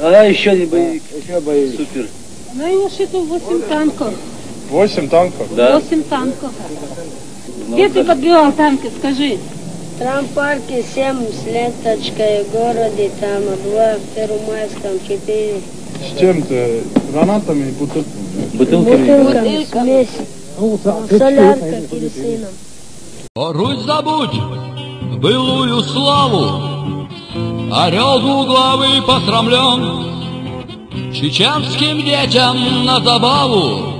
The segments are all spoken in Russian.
А, еще один боевик. Еще боевик. Супер. Ну и нашито 8 танков. Восемь танков. Да. 8 танков. Где ты подбивал танки, скажи? В трампарке 7 с ленточкой в городе, там 2 в Первомайском 4. С чем-то? Гранатами и бутылками. Бутылками. Бутылками смесь. Солярка керосином. Русь забудь былую славу, Орел двуглавый посрамлен, Чеченским детям на забаву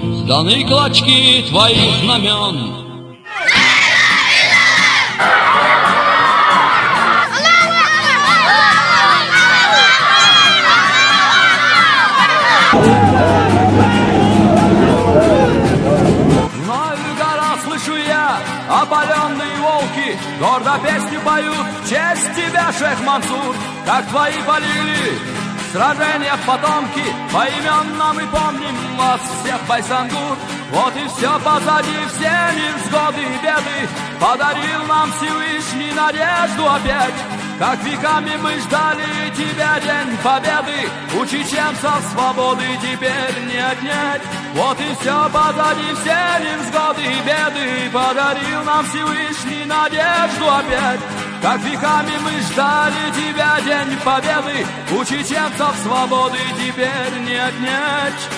Сданы клочки твоих знамен. Знаю Гордо песни поют в честь тебя, шех Мансур. Как твои полили в сражениях потомки Поименно мы помним вас всех, Байсангур. Вот и все позади, все невзгоды и беды Подарил нам Всевышний надежду опять. Как веками мы ждали тебя, День Победы У чеченцев свободы теперь не отнять. Вот и все позади, все невзгоды Подарил нам Всевышний надежду опять. Как веками мы ждали тебя, День Победы У чеченцев свободы теперь не отнять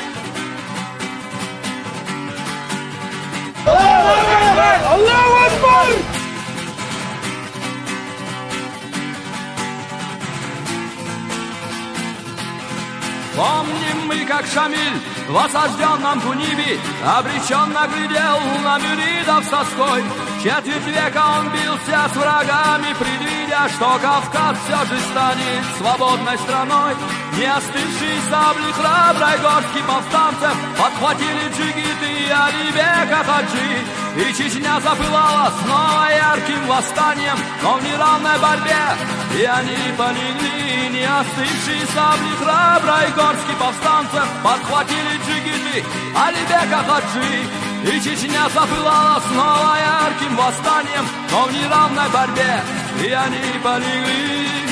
Помним мы, как Шамиль в осажденном Кунибе Обреченно глядел на мюридов с тоской Четверть века он бился с врагами, предвидя, что Кавказ все же станет свободной страной. Не остывшие сабли храброй горстки повстанцев Подхватили джигиты и Алибека Хаджи И Чечня запылала снова ярким восстанием Но в неравной борьбе. И они полегли Не остывшие сабли храброй горстки повстанцев Подхватили джигиты Алибека Хаджи и Чечня запылала снова ярким восстанием Но в неравной борьбе. И они полегли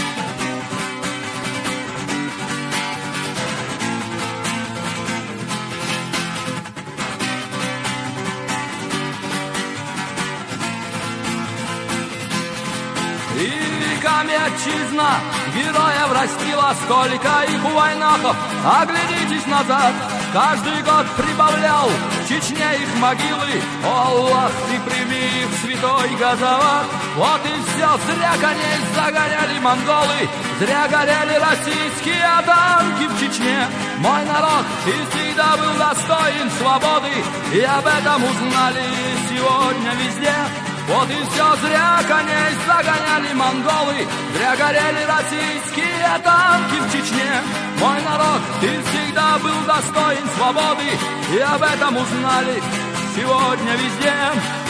веками отчизна. Героев растила Сколько их у войнахов, оглядитесь назад. Каждый год прибавлял в Чечне их могилы. О, Аллах, ты прими их святой газоват Вот и все, зря коней загоняли монголы. Зря горели российские танки в Чечне. Мой народ, ты всегда был достоин свободы. И об этом узнали сегодня везде. Вот и все зря коней загоняли монголы Зря горели российские танки в Чечне. Мой народ, ты всегда был достоин свободы И об этом узнали сегодня везде